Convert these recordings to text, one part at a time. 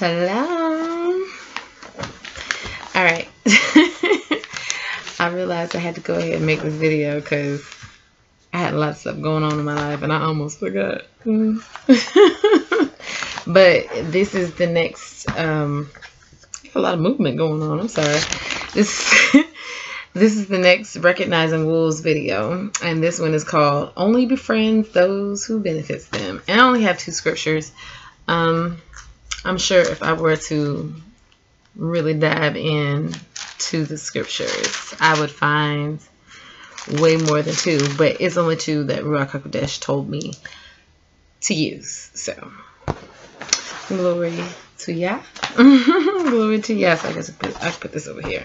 Shalom. All right. I realized I had to go ahead and make this video because I had a lot of stuff going on in my life and I almost forgot. but this is the next, um, a lot of movement going on. I'm sorry. This, this is the next Recognizing Wolves video. And this one is called Only Befriends Those Who Benefits Them. And I only have two scriptures. Um, I'm sure if I were to really dive in to the scriptures, I would find way more than two, but it's only two that Ruach HaKodesh told me to use. So, glory to Yah. glory to Yah. So I guess I put, I put this over here.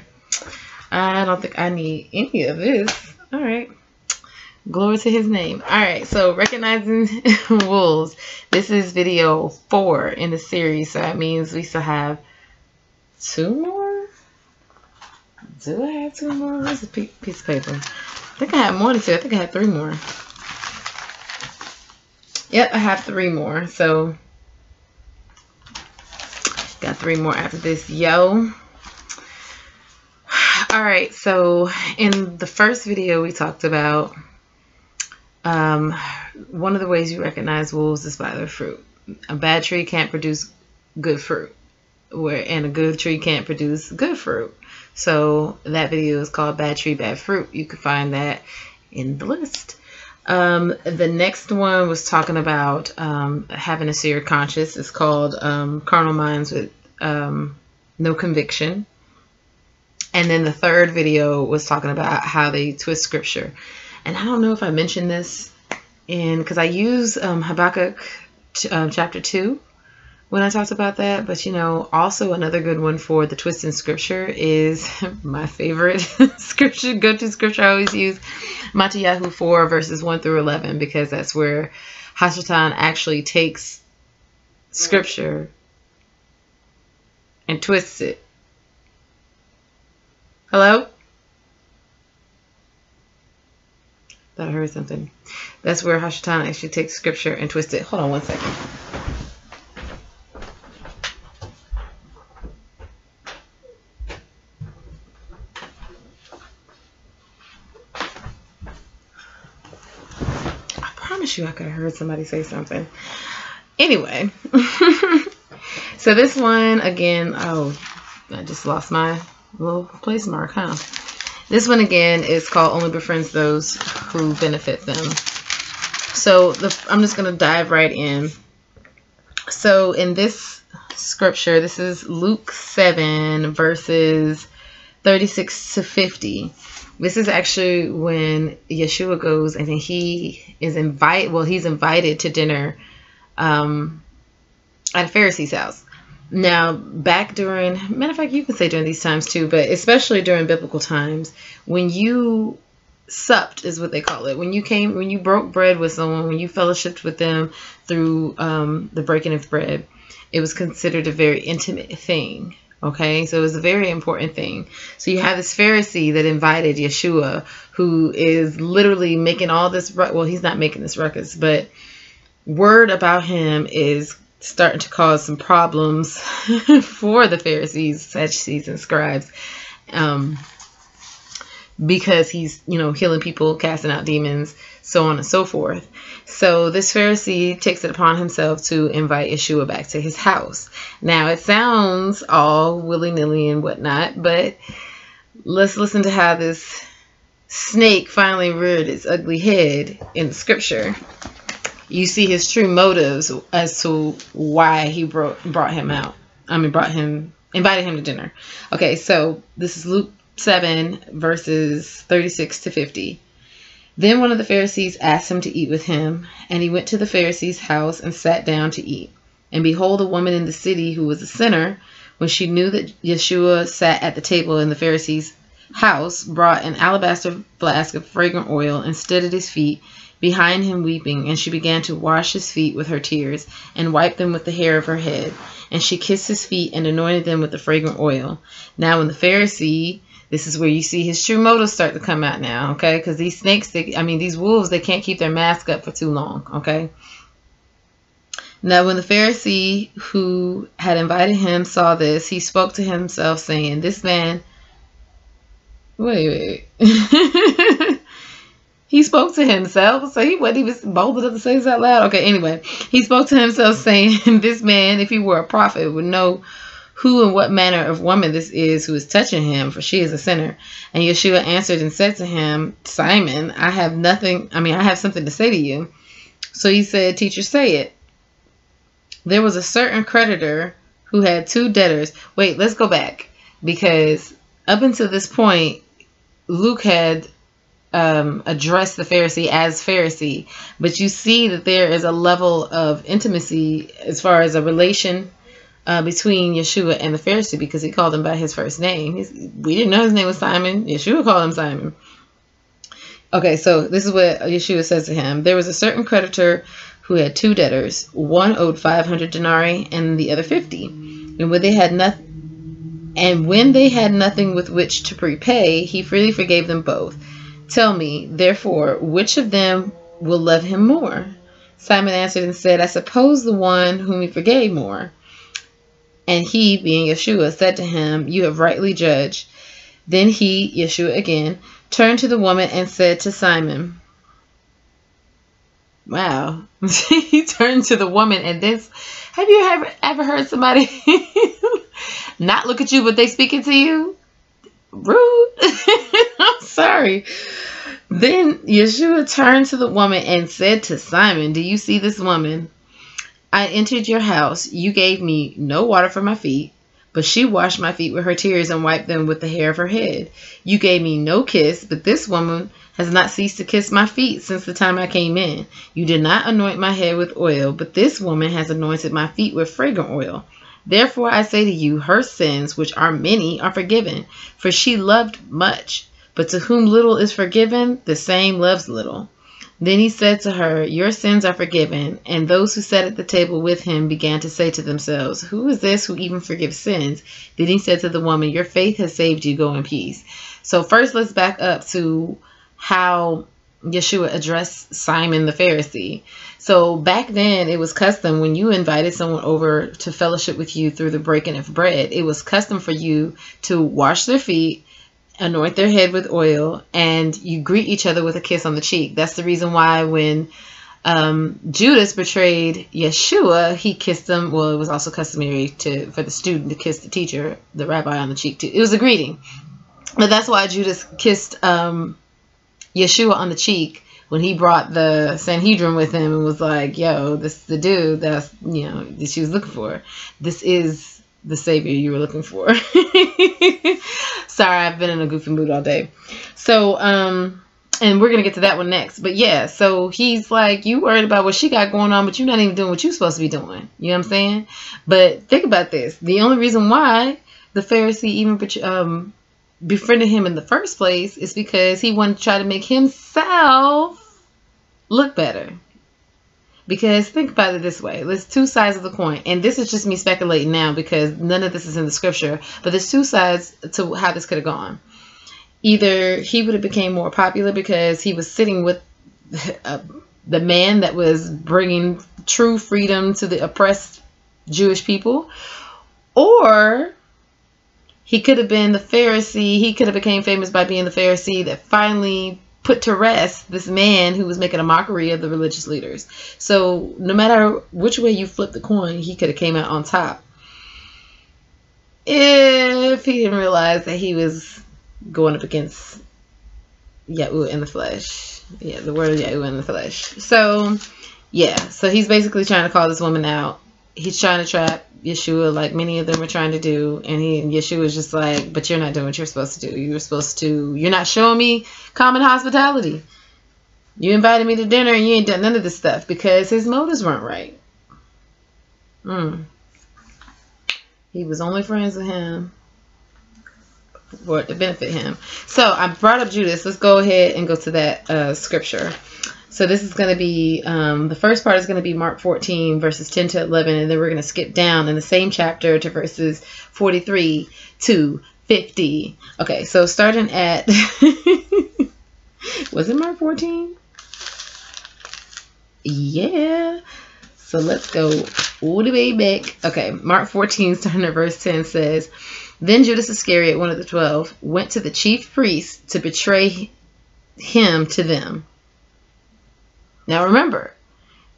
I don't think I need any of this. All right. Glory to his name. All right, so recognizing wolves. This is video four in the series, so that means we still have two more. Do I have two more? Where's a piece of paper? I think I have more than two. I think I have three more. Yep, I have three more. So got three more after this. Yo. All right, so in the first video we talked about um, one of the ways you recognize wolves is by their fruit. A bad tree can't produce good fruit, where and a good tree can't produce good fruit. So that video is called Bad Tree, Bad Fruit. You can find that in the list. Um, the next one was talking about um, having a seer conscience. It's called um, Carnal Minds with um, No Conviction. And then the third video was talking about how they twist scripture and I don't know if I mentioned this in because I use um, Habakkuk um, chapter 2 when I talked about that. But you know, also another good one for the twist in scripture is my favorite scripture, go to scripture I always use, Matthew 4 verses 1 through 11, because that's where Hashatan actually takes scripture and twists it. Hello? I heard something. That's where Hashatan actually takes scripture and twists it. Hold on one second. I promise you I could have heard somebody say something. Anyway. so this one, again, oh, I just lost my little place mark, huh? This one again is called Only Befriends Those Who Benefit Them. So the, I'm just going to dive right in. So in this scripture, this is Luke 7 verses 36 to 50. This is actually when Yeshua goes and he is invited, well, he's invited to dinner um, at a Pharisee's house. Now, back during, matter of fact, you can say during these times too, but especially during biblical times, when you supped is what they call it. When you came, when you broke bread with someone, when you fellowshipped with them through um, the breaking of bread, it was considered a very intimate thing. Okay, so it was a very important thing. So you have this Pharisee that invited Yeshua, who is literally making all this. Well, he's not making this ruckus, but word about him is starting to cause some problems for the Pharisees, Sadducees, and scribes. Um, because he's, you know, healing people, casting out demons, so on and so forth. So this Pharisee takes it upon himself to invite Yeshua back to his house. Now it sounds all willy nilly and whatnot, but let's listen to how this snake finally reared its ugly head in the scripture you see his true motives as to why he brought brought him out. I mean, brought him, invited him to dinner. Okay, so this is Luke 7, verses 36 to 50. Then one of the Pharisees asked him to eat with him, and he went to the Pharisee's house and sat down to eat. And behold, a woman in the city who was a sinner, when she knew that Yeshua sat at the table in the Pharisee's house, brought an alabaster flask of fragrant oil and stood at his feet behind him weeping, and she began to wash his feet with her tears, and wipe them with the hair of her head. And she kissed his feet and anointed them with the fragrant oil. Now, when the Pharisee, this is where you see his true motives start to come out now, okay? Because these snakes, they, I mean, these wolves, they can't keep their mask up for too long, okay? Now, when the Pharisee who had invited him saw this, he spoke to himself, saying, This man. Wait, wait. he spoke to himself, so he wasn't even bold enough to say this out loud. Okay, anyway, he spoke to himself, saying, This man, if he were a prophet, would know who and what manner of woman this is who is touching him, for she is a sinner. And Yeshua answered and said to him, Simon, I have nothing, I mean, I have something to say to you. So he said, Teacher, say it. There was a certain creditor who had two debtors. Wait, let's go back because up until this point, Luke had um, addressed the Pharisee as Pharisee, but you see that there is a level of intimacy as far as a relation uh, between Yeshua and the Pharisee because he called him by his first name. He's, we didn't know his name was Simon. Yeshua called him Simon. Okay, so this is what Yeshua says to him. There was a certain creditor who had two debtors. One owed 500 denarii and the other 50. And when they had nothing and when they had nothing with which to prepay, he freely forgave them both. Tell me, therefore, which of them will love him more? Simon answered and said, I suppose the one whom he forgave more. And he, being Yeshua, said to him, You have rightly judged. Then he, Yeshua again, turned to the woman and said to Simon, Wow. he turned to the woman and this have you ever ever heard somebody not look at you but they speaking to you? Rude. I'm sorry. Then Yeshua turned to the woman and said to Simon, Do you see this woman? I entered your house. You gave me no water for my feet, but she washed my feet with her tears and wiped them with the hair of her head. You gave me no kiss, but this woman has not ceased to kiss my feet since the time I came in. You did not anoint my head with oil, but this woman has anointed my feet with fragrant oil. Therefore I say to you, her sins, which are many, are forgiven, for she loved much. But to whom little is forgiven, the same loves little. Then he said to her, Your sins are forgiven. And those who sat at the table with him began to say to themselves, Who is this who even forgives sins? Then he said to the woman, Your faith has saved you. Go in peace. So, first, let's back up to how Yeshua addressed Simon the Pharisee. So back then, it was custom when you invited someone over to fellowship with you through the breaking of bread, it was custom for you to wash their feet, anoint their head with oil, and you greet each other with a kiss on the cheek. That's the reason why when um, Judas betrayed Yeshua, he kissed him. Well, it was also customary to for the student to kiss the teacher, the rabbi, on the cheek too. It was a greeting, but that's why Judas kissed um, Yeshua on the cheek when he brought the Sanhedrin with him and was like, yo, this is the dude that's, you know, that she was looking for. This is the savior you were looking for. Sorry, I've been in a goofy mood all day. So, um, and we're gonna get to that one next. But yeah, so he's like, you worried about what she got going on, but you're not even doing what you're supposed to be doing. You know what I'm saying? But think about this. The only reason why the Pharisee even um, befriended him in the first place is because he wanted to try to make himself look better. Because think about it this way there's two sides of the coin. And this is just me speculating now because none of this is in the scripture. But there's two sides to how this could have gone. Either he would have became more popular because he was sitting with the man that was bringing true freedom to the oppressed Jewish people. Or he could have been the Pharisee. He could have became famous by being the Pharisee that finally put to rest this man who was making a mockery of the religious leaders. So no matter which way you flip the coin, he could have came out on top. If he didn't realize that he was going up against Yahuwah in the flesh. Yeah, the word Yahuwah in the flesh. So yeah, so he's basically trying to call this woman out. He's trying to trap Yeshua, like many of them are trying to do, and he and Yeshua is just like, but you're not doing what you're supposed to do. You're supposed to, you're not showing me common hospitality. You invited me to dinner and you ain't done none of this stuff because his motives weren't right. Hmm. He was only friends with him for to benefit him. So I brought up Judas. Let's go ahead and go to that uh, scripture. So this is going to be, um, the first part is going to be Mark 14, verses 10 to 11, and then we're going to skip down in the same chapter to verses 43 to 50. Okay, so starting at, was it Mark 14? Yeah. So let's go all the way back. Okay, Mark 14, starting at verse 10 says, Then Judas Iscariot, one of the twelve, went to the chief priests to betray him to them. Now remember,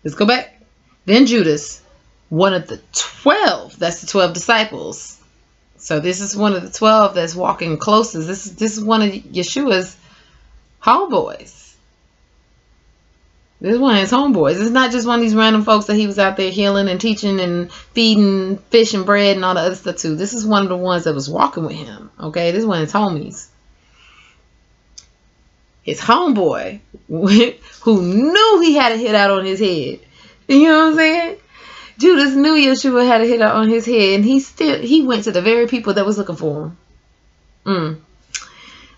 let's go back. Then Judas, one of the twelve, that's the twelve disciples. So this is one of the twelve that's walking closest. This is this is one of Yeshua's homeboys. This is one of his homeboys. It's not just one of these random folks that he was out there healing and teaching and feeding fish and bread and all the other stuff too. This is one of the ones that was walking with him. Okay, this is one of his homies. His homeboy, who knew he had a hit out on his head. You know what I'm saying? Judas knew Yeshua had a hit out on his head, and he still he went to the very people that was looking for him. Mm.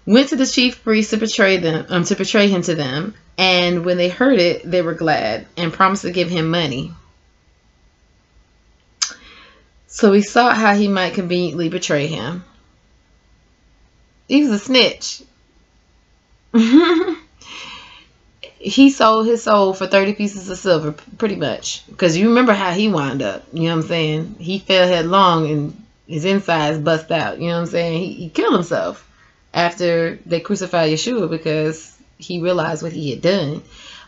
Went to the chief priests to betray them, um, to betray him to them, and when they heard it, they were glad and promised to give him money. So he sought how he might conveniently betray him. He was a snitch. he sold his soul for 30 pieces of silver, pretty much. Because you remember how he wound up. You know what I'm saying? He fell headlong and his insides bust out. You know what I'm saying? He, he killed himself after they crucified Yeshua because he realized what he had done.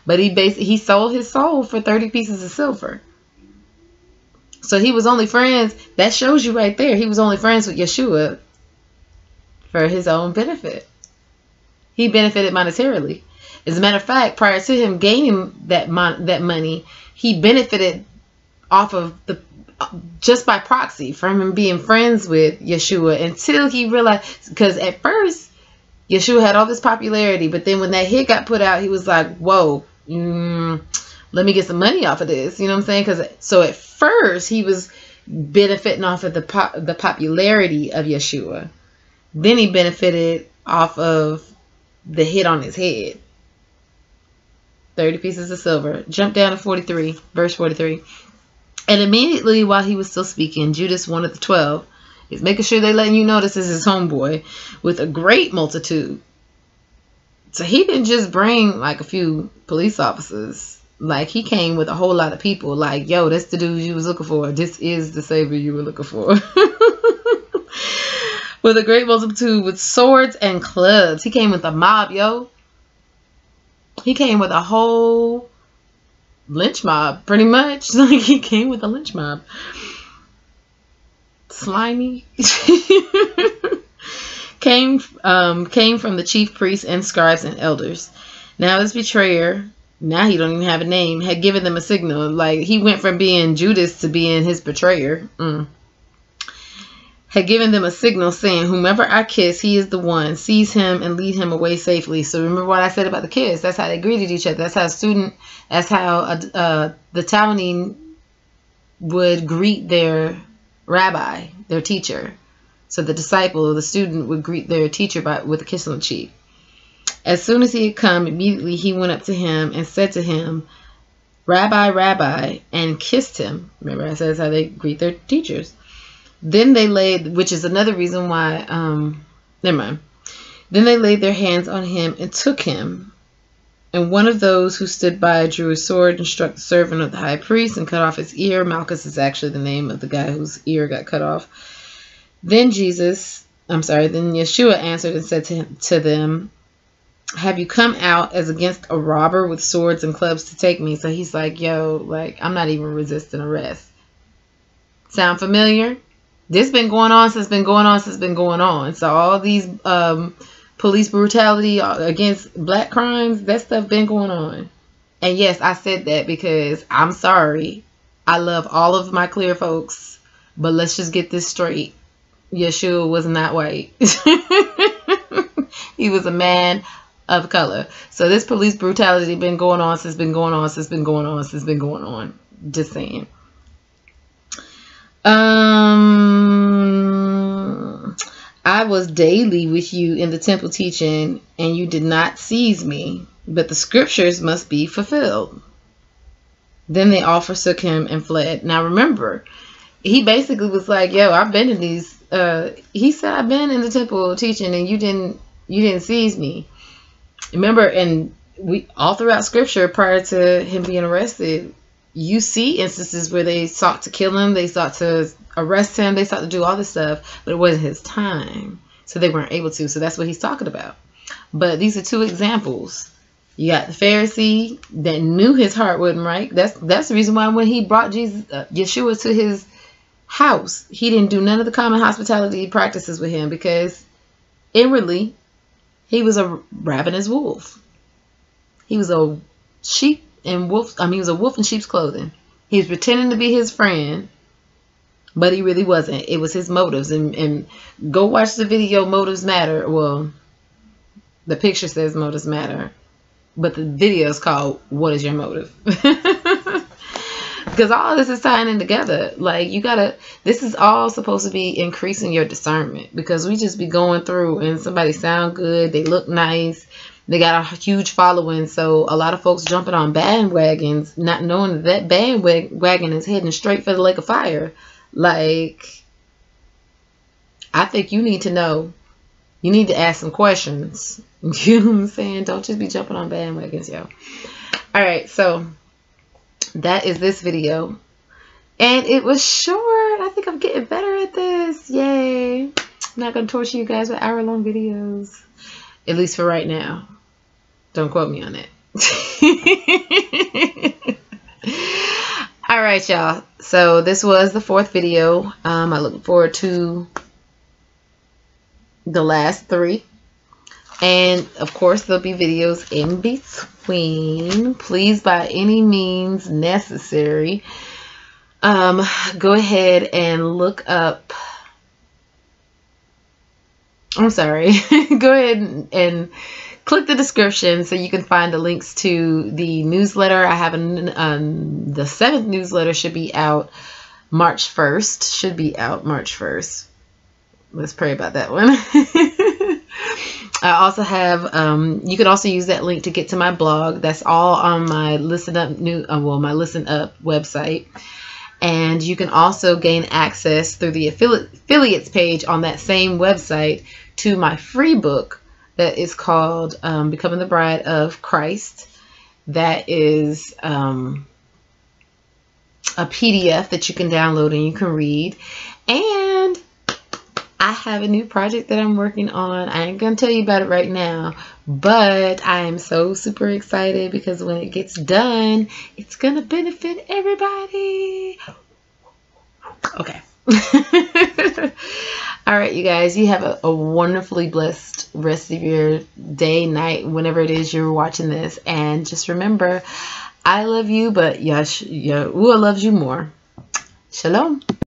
But he basically he sold his soul for 30 pieces of silver. So he was only friends. That shows you right there. He was only friends with Yeshua for his own benefit. He benefited monetarily. As a matter of fact, prior to him gaining that mon- that money, he benefited off of the just by proxy from him being friends with Yeshua until he realized because at first Yeshua had all this popularity, but then when that hit got put out, he was like, "Whoa, mm, let me get some money off of this." You know what I'm saying? Because so at first he was benefiting off of the pop, the popularity of Yeshua. Then he benefited off of the hit on his head. 30 pieces of silver. Jump down to 43, verse 43. And immediately while he was still speaking, Judas, one of the twelve, is making sure they letting you know this is his homeboy, with a great multitude. So he didn't just bring like a few police officers. Like he came with a whole lot of people. Like, yo, that's the dude you was looking for. This is the savior you were looking for. with a great multitude with swords and clubs. He came with a mob, yo. He came with a whole lynch mob, pretty much. Like he came with a lynch mob. Slimy. came um, came from the chief priests and scribes and elders. Now this betrayer, now he don't even have a name, had given them a signal. Like he went from being Judas to being his betrayer. Mm had given them a signal saying, Whomever I kiss, he is the one. Seize him and lead him away safely. So remember what I said about the kiss. That's how they greeted each other. That's how a student, that's how uh, uh, the Talmidim would greet their rabbi, their teacher. So the disciple the student would greet their teacher by, with a kiss on the cheek. As soon as he had come, immediately he went up to him and said to him, Rabbi, Rabbi, and kissed him. Remember, I said that's how they greet their teachers. Then they laid, which is another reason why, um, never mind. Then they laid their hands on him and took him. And one of those who stood by drew a sword and struck the servant of the high priest and cut off his ear. Malchus is actually the name of the guy whose ear got cut off. Then Jesus, I'm sorry, then Yeshua answered and said to, him, to them, Have you come out as against a robber with swords and clubs to take me? So he's like, Yo, like, I'm not even resisting arrest. Sound familiar? This been going on since been going on since been going on. So all these um, police brutality against black crimes, that stuff been going on. And yes, I said that because I'm sorry. I love all of my clear folks, but let's just get this straight. Yeshua was not white. he was a man of color. So this police brutality been going on since been going on since been going on since been going on. Just saying. Um, I was daily with you in the temple teaching, and you did not seize me, but the scriptures must be fulfilled. Then they all forsook him and fled. Now remember, he basically was like, "Yo, I've been in these." Uh, he said, "I've been in the temple teaching, and you didn't, you didn't seize me." Remember, and we all throughout Scripture, prior to him being arrested, you see instances where they sought to kill him, they sought to arrest him, they sought to do all this stuff, but it wasn't his time. So they weren't able to. So that's what he's talking about. But these are two examples. You got the Pharisee that knew his heart wasn't right. That's that's the reason why when he brought Jesus uh, Yeshua to his house, he didn't do none of the common hospitality practices with him because inwardly he was a ravenous wolf. He was a sheep in wolf. I mean, he was a wolf in sheep's clothing. He was pretending to be his friend, but he really wasn't. It was his motives. And and go watch the video. Motives matter. Well, the picture says motives matter, but the video is called "What is your motive?" because all this is tying in together. Like you gotta. This is all supposed to be increasing your discernment because we just be going through and somebody sound good, they look nice, they got a huge following. So a lot of folks jumping on bandwagons, not knowing that, that bandwagon is heading straight for the lake of fire. Like, I think you need to know. You need to ask some questions. You know what I'm saying? Don't just be jumping on bandwagons, yo. All right, so that is this video. And it was short. I think I'm getting better at this. Yay. I'm not going to torture you guys with hour-long videos. At least for right now. Don't quote me on it. All right, y'all. So this was the fourth video. Um, I look forward to the last three. And of course, there'll be videos in between. Please, by any means necessary, um, go ahead and look up. I'm sorry. go ahead and, click the description so you can find the links to the newsletter. I have an, um, the seventh newsletter should be out March 1st. Should be out March 1st. Let's pray about that one. I also have, um, you can also use that link to get to my blog. That's all on my Listen Up new, uh, well, my Listen Up website. And you can also gain access through the affiliates page on that same website to my free book that is called um, Becoming the Bride of Christ. That is um, a PDF that you can download and you can read. And I have a new project that I'm working on. I ain't going to tell you about it right now, but I am so super excited because when it gets done, it's going to benefit everybody. Okay. All right, you guys, you have a, a, wonderfully blessed rest of your day, night, whenever it is you're watching this. And just remember, I love you, but Yahuwah loves you more. Shalom.